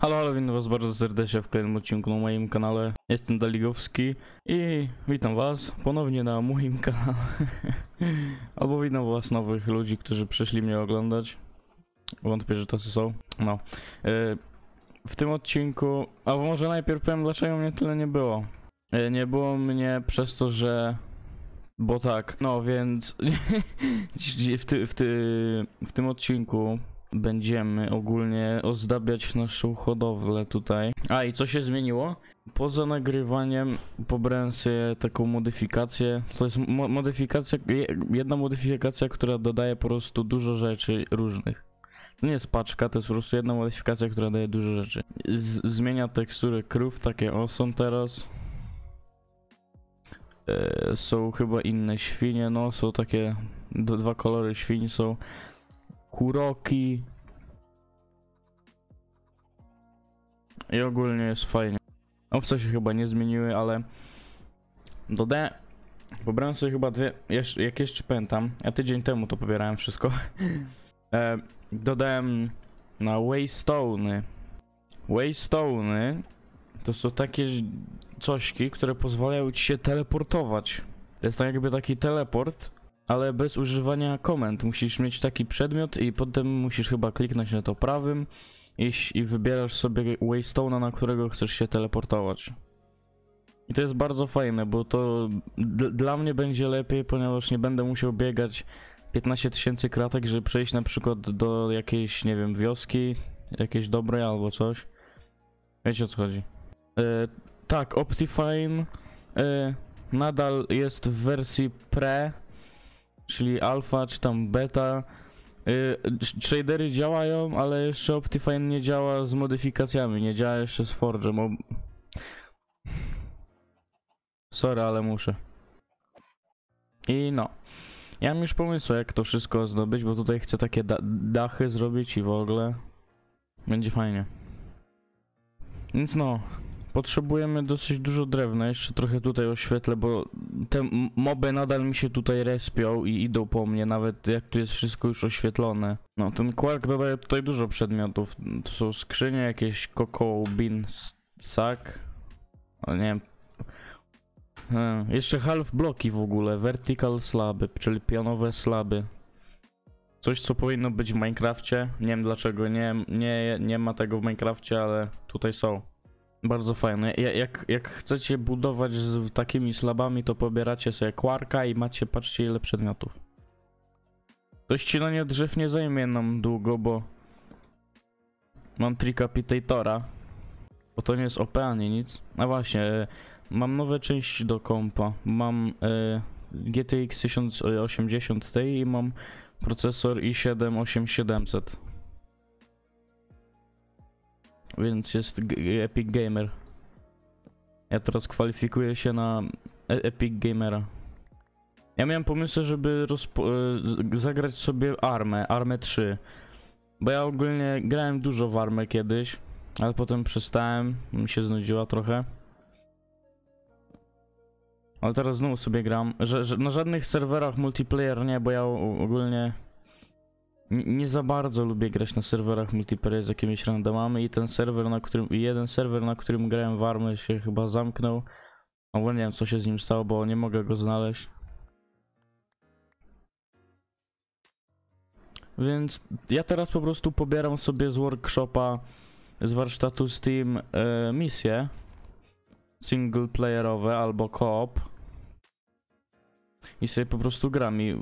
Halo, halo, witam was bardzo serdecznie w kolejnym odcinku na moim kanale. Jestem Daligowski i witam was ponownie na moim kanale. Albo witam was nowych ludzi, którzy przyszli mnie oglądać. Wątpię, że tacy są. No. E, W tym odcinku... A może najpierw powiem, dlaczego mnie tyle nie było. E, Nie było mnie przez to, że... Bo tak, no więc w, ty, w, ty, w tym odcinku będziemy ogólnie ozdabiać naszą hodowlę tutaj. A i co się zmieniło? Poza nagrywaniem pobrałem sobie taką modyfikację. To jest mo modyfikacja, je- jedna modyfikacja, która dodaje po prostu dużo rzeczy różnych. To nie jest paczka, to jest po prostu jedna modyfikacja, która daje dużo rzeczy. Z zmienia tekstury krów, takie o są teraz. E, są chyba inne świnie, no są takie dwa kolory świń są. Kuroki. I ogólnie jest fajnie. Owce się chyba nie zmieniły, ale dodałem. Pobrałem sobie chyba dwie, jak jeszcze pamiętam, a tydzień temu to pobierałem wszystko. e, dodałem na Waystone. Waystone to są takie cośki, które pozwalają ci się teleportować. To jest tak jakby taki teleport, ale bez używania komend. Musisz mieć taki przedmiot i potem musisz chyba kliknąć na to prawym i, wybierasz sobie Waystone'a, na którego chcesz się teleportować. I to jest bardzo fajne, bo to dla mnie będzie lepiej, ponieważ nie będę musiał biegać 15 tysięcy kratek, żeby przejść na przykład do jakiejś, nie wiem, wioski, jakiejś dobrej albo coś. Wiecie o co chodzi. E, tak, Optifine e, nadal jest w wersji pre, czyli alfa czy tam beta. Y, sh- shadery działają, ale jeszcze Optifine nie działa z modyfikacjami, nie działa jeszcze z Forge'em. o- Sorry, ale muszę. I no. Ja mam już pomysł, jak to wszystko zdobyć, bo tutaj chcę takie da dachy zrobić i w ogóle. Będzie fajnie. Więc no, Potrzebujemy dosyć dużo drewna, jeszcze trochę tutaj oświetlę, bo te moby nadal mi się tutaj respią i idą po mnie, nawet jak tu jest wszystko już oświetlone. No, ten Quark dodaje tutaj dużo przedmiotów. To są skrzynie, jakieś cocoa bean sack. O, nie wiem. E, jeszcze half bloki w ogóle, vertical slaby, czyli pionowe slaby. Coś, co powinno być w Minecrafcie. Nie wiem dlaczego nie, nie, nie ma tego w Minecrafcie, ale tutaj są. Bardzo fajne. Ja- Jak, jak chcecie budować z takimi slabami, to pobieracie sobie kwarka i macie, patrzcie ile przedmiotów. To ścinanie drzew nie zajmie nam długo, bo mam Tricapitatora. Bo to nie jest OP ani nic. A właśnie, e, mam nowe części do kompa. Mam e, GTX 1080 Ti i mam procesor i7 8700. Więc jest Epic Gamer. Ja teraz kwalifikuję się na e Epic Gamera. Ja miałem pomysł, żeby e, zagrać sobie Armę, Armę 3. Bo ja ogólnie grałem dużo w Armę kiedyś, ale potem przestałem, mi się znudziła trochę. Ale teraz znowu sobie gram. Że, że na żadnych serwerach multiplayer nie, bo ja ogólnie nie za bardzo lubię grać na serwerach multiplayer z jakimiś randomami i ten serwer, na którym, jeden serwer, na którym grałem w się chyba zamknął. Albo nie wiem co się z nim stało, bo nie mogę go znaleźć. Więc ja teraz po prostu pobieram sobie z workshopa, z warsztatu Steam e, misje single playerowe albo co-op i sobie po prostu gram i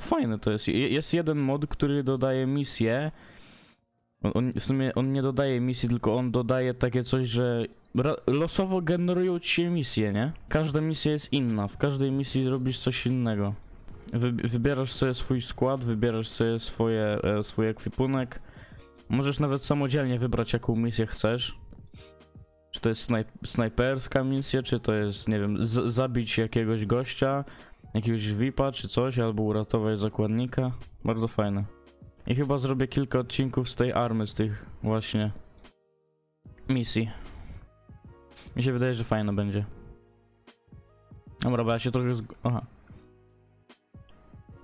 fajne to jest. Je- Jest jeden mod, który dodaje misję. On, on, w sumie on nie dodaje misji, tylko on dodaje takie coś, że losowo generują ci się misje, nie? Każda misja jest inna. W każdej misji robisz coś innego. Wy, wybierasz sobie swój skład, wybierasz sobie swoje, e, swój ekwipunek. Możesz nawet samodzielnie wybrać, jaką misję chcesz. Czy to jest snaj snajperska misja, czy to jest, nie wiem, zabić jakiegoś gościa, jakiegoś VIPa czy coś, albo uratować zakładnika. Bardzo fajne. I chyba zrobię kilka odcinków z tej army, z tych właśnie misji. Mi się wydaje, że fajne będzie. Dobra, bo ja się trochę. Aha.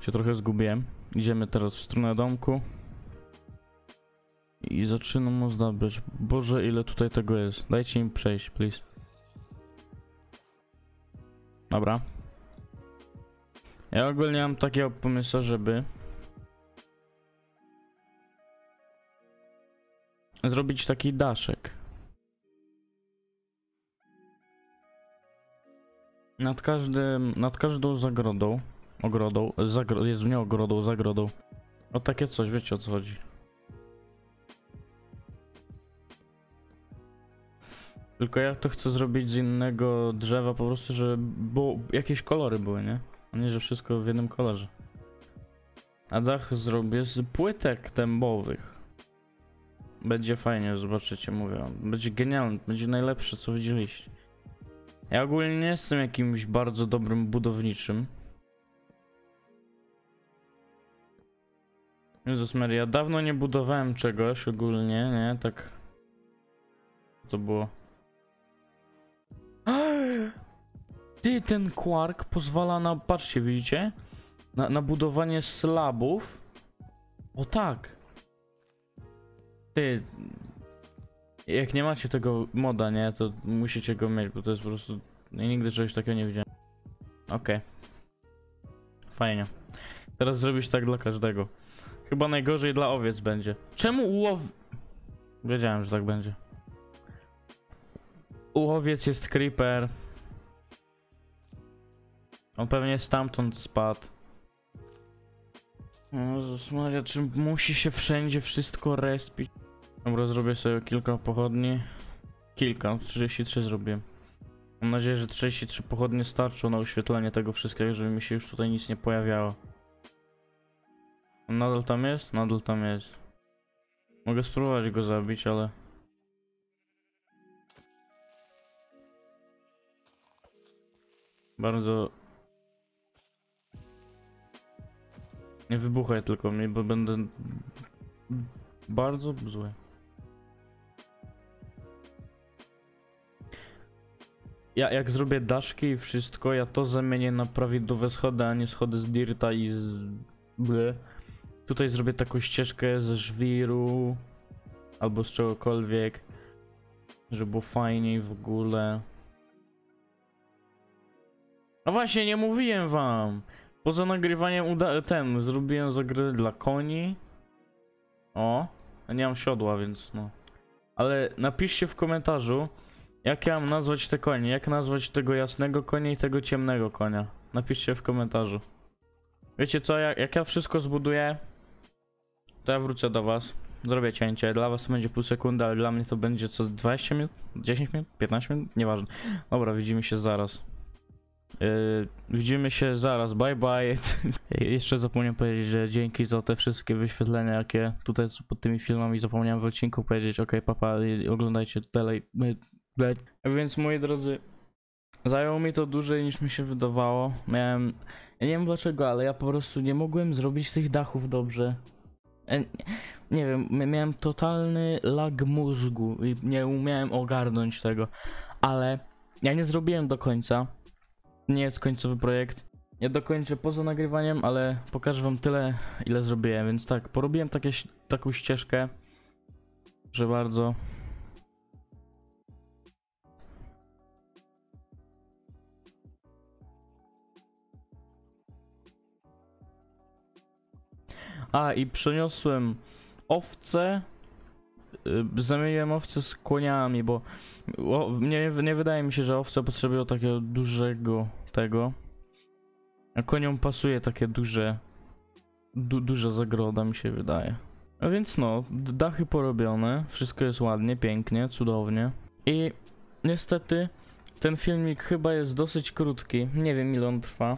Się trochę zgubiłem. Idziemy teraz w stronę domku. I zaczynam ozdabiać. Boże, ile tutaj tego jest. Dajcie mi przejść, please. Dobra. Ja ogólnie mam takiego pomysłu, żeby zrobić taki daszek. Nad każdym, nad każdą zagrodą, ogrodą, zagro, Jezu, nie ogrodą, zagrodą. O takie coś, wiecie o co chodzi. Tylko ja to chcę zrobić z innego drzewa, po prostu, żeby było, jakieś kolory były, nie? A nie, że wszystko w jednym kolorze. A dach zrobię z płytek dębowych. Będzie fajnie, zobaczycie, mówię. Będzie genialne, będzie najlepsze, co widzieliście. Ja ogólnie nie jestem jakimś bardzo dobrym budowniczym. Jezus Maria, dawno nie budowałem czegoś ogólnie, nie? Tak... To było... Ty, ten quark pozwala na... Patrzcie, widzicie? Na, na budowanie slabów. O tak. Ty... Jak nie macie tego moda, nie? To musicie go mieć, bo to jest po prostu... Ja nigdy czegoś takiego nie widziałem. Okej. Fajnie. Teraz zrobić tak dla każdego. Chyba najgorzej dla owiec będzie. Czemu ułow... Wiedziałem, że tak będzie. U owiec jest creeper. On pewnie stamtąd spadł. Jezus Maria, czy musi się wszędzie wszystko respić? Dobra, zrobię sobie kilka pochodni. Kilka, 33 zrobiłem. Mam nadzieję, że 33 pochodnie starczą na oświetlenie tego wszystkiego, żeby mi się już tutaj nic nie pojawiało. On nadal tam jest? Nadal tam jest. Mogę spróbować go zabić, ale... Bardzo... Nie wybuchaj tylko mnie, bo będę... Bardzo zły. Ja jak zrobię daszki i wszystko, ja to zamienię na prawidłowe schody, a nie schody z dirta i z... Ble. Tutaj zrobię taką ścieżkę ze żwiru albo z czegokolwiek, żeby było fajniej w ogóle. No właśnie, nie mówiłem wam. Poza nagrywaniem uda ten, zrobiłem zagrę dla koni. O, ja nie mam siodła, więc no. Ale napiszcie w komentarzu, jak ja mam nazwać te konie, jak nazwać tego jasnego konia i tego ciemnego konia. Napiszcie w komentarzu. Wiecie co, jak, jak ja wszystko zbuduję, to ja wrócę do was. Zrobię cięcie. Dla was to będzie pół sekundy, ale dla mnie to będzie co 20 minut? 10 minut? 15 minut? Nieważne. Dobra, widzimy się zaraz. Yy, widzimy się zaraz, bye bye. Jeszcze zapomniałem powiedzieć, że dzięki za te wszystkie wyświetlenia, jakie tutaj pod tymi filmami. Zapomniałem w odcinku powiedzieć, ok, papa, oglądajcie dalej. Więc moi drodzy, zajęło mi to dłużej niż mi się wydawało. Miałem, ja nie wiem dlaczego, ale ja po prostu nie mogłem zrobić tych dachów dobrze. E, Nie wiem, mia- miałem totalny lag mózgu i nie umiałem ogarnąć tego, ale ja nie zrobiłem do końca. Nie jest końcowy projekt. Ja dokończę poza nagrywaniem, ale pokażę wam tyle, ile zrobiłem, więc tak, porobiłem takie, taką ścieżkę, że bardzo. A, i przeniosłem owce. Y, Zamieniłem owce z koniami, bo o, nie, nie wydaje mi się, że owce potrzebują takiego dużego tego. A koniom pasuje takie duże, du, duża zagroda, mi się wydaje. A więc no, dachy porobione, wszystko jest ładnie, pięknie, cudownie. I niestety ten filmik chyba jest dosyć krótki, nie wiem ile on trwa.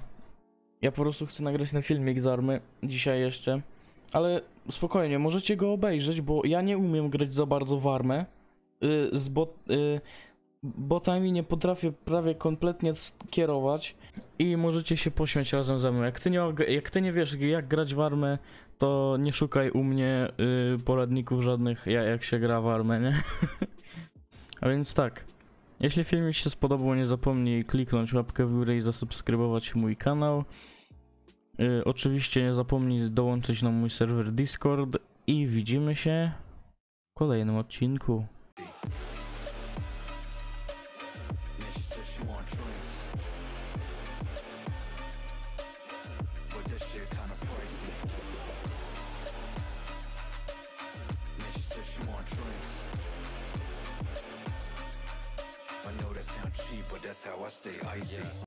Ja po prostu chcę nagrać ten filmik z army dzisiaj jeszcze. Ale spokojnie, możecie go obejrzeć, bo ja nie umiem grać za bardzo w armę. Y, z bot, y, botami nie potrafię prawie kompletnie kierować i możecie się pośmiać razem ze mną. Jak ty nie, jak ty nie wiesz jak grać w armę, to nie szukaj u mnie y, poradników żadnych ja, jak się gra w armę, nie? A więc tak. Jeśli film mi się spodobał, nie zapomnij kliknąć łapkę w górę i zasubskrybować mój kanał. Y, oczywiście nie zapomnij dołączyć na mój serwer Discord i widzimy się kolejnym odcinku. I know that sound cheap, but that's how I stay icy.